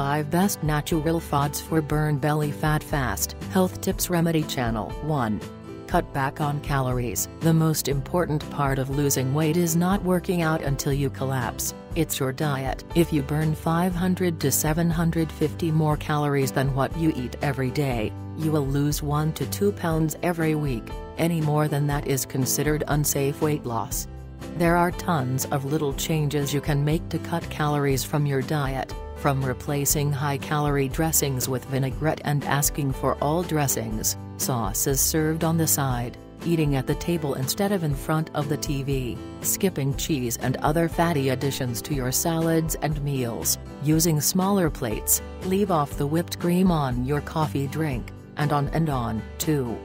5 Best Natural Foods for Burn Belly Fat Fast Health Tips Remedy Channel 1. Cut back on calories. The most important part of losing weight is not working out until you collapse, it's your diet. If you burn 500 to 750 more calories than what you eat every day, you will lose 1 to 2 pounds every week, any more than that is considered unsafe weight loss. There are tons of little changes you can make to cut calories from your diet, from replacing high-calorie dressings with vinaigrette and asking for all dressings, sauces served on the side, eating at the table instead of in front of the TV, skipping cheese and other fatty additions to your salads and meals, using smaller plates, leave off the whipped cream on your coffee drink, and on and on, too.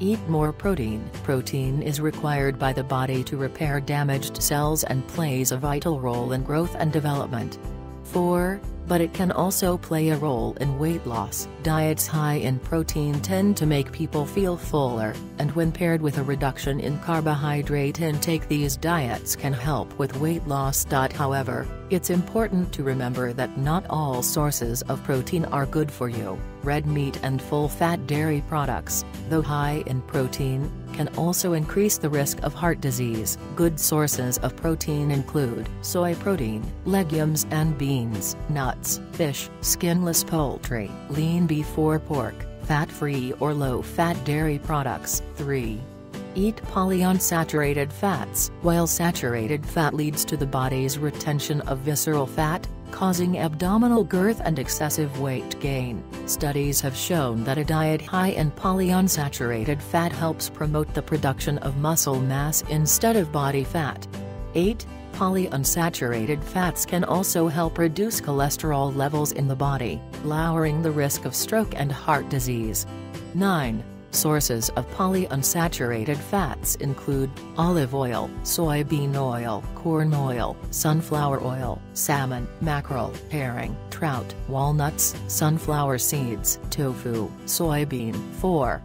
Eat more protein. Protein is required by the body to repair damaged cells and plays a vital role in growth and development. 4 but it can also play a role in weight loss. Diets high in protein tend to make people feel fuller, and when paired with a reduction in carbohydrate intake these diets can help with weight loss. However, it's important to remember that not all sources of protein are good for you. Red meat and full-fat dairy products, though high in protein, can also increase the risk of heart disease. Good sources of protein include soy protein, legumes and beans, nuts, fish, skinless poultry, lean beef or pork, fat-free or low-fat dairy products. 3. Eat polyunsaturated fats. While saturated fat leads to the body's retention of visceral fat, causing abdominal girth and excessive weight gain. Studies have shown that a diet high in polyunsaturated fat helps promote the production of muscle mass instead of body fat. 8. Polyunsaturated fats can also help reduce cholesterol levels in the body, lowering the risk of stroke and heart disease. 9. Sources of polyunsaturated fats include olive oil, soybean oil, corn oil, sunflower oil, salmon, mackerel, herring, trout, walnuts, sunflower seeds, tofu, soybean. 4.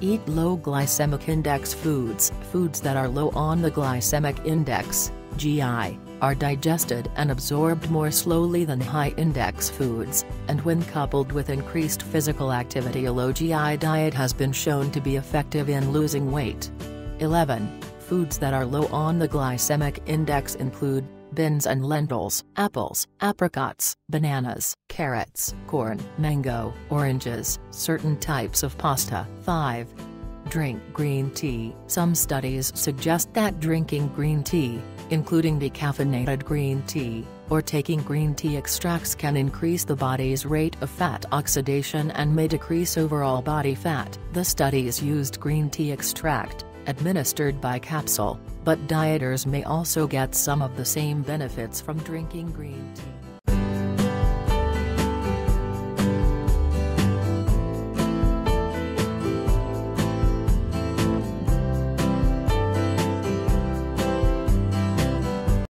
Eat low glycemic index foods. Foods that are low on the glycemic index, GI, are digested and absorbed more slowly than high-index foods, and when coupled with increased physical activity a low GI diet has been shown to be effective in losing weight. 11. Foods that are low on the glycemic index include beans and lentils, apples, apricots, bananas, carrots, corn, mango, oranges, certain types of pasta. 5. Drink green tea. Some studies suggest that drinking green tea, including decaffeinated green tea, or taking green tea extracts can increase the body's rate of fat oxidation and may decrease overall body fat. The studies used green tea extract, administered by capsule, but dieters may also get some of the same benefits from drinking green tea.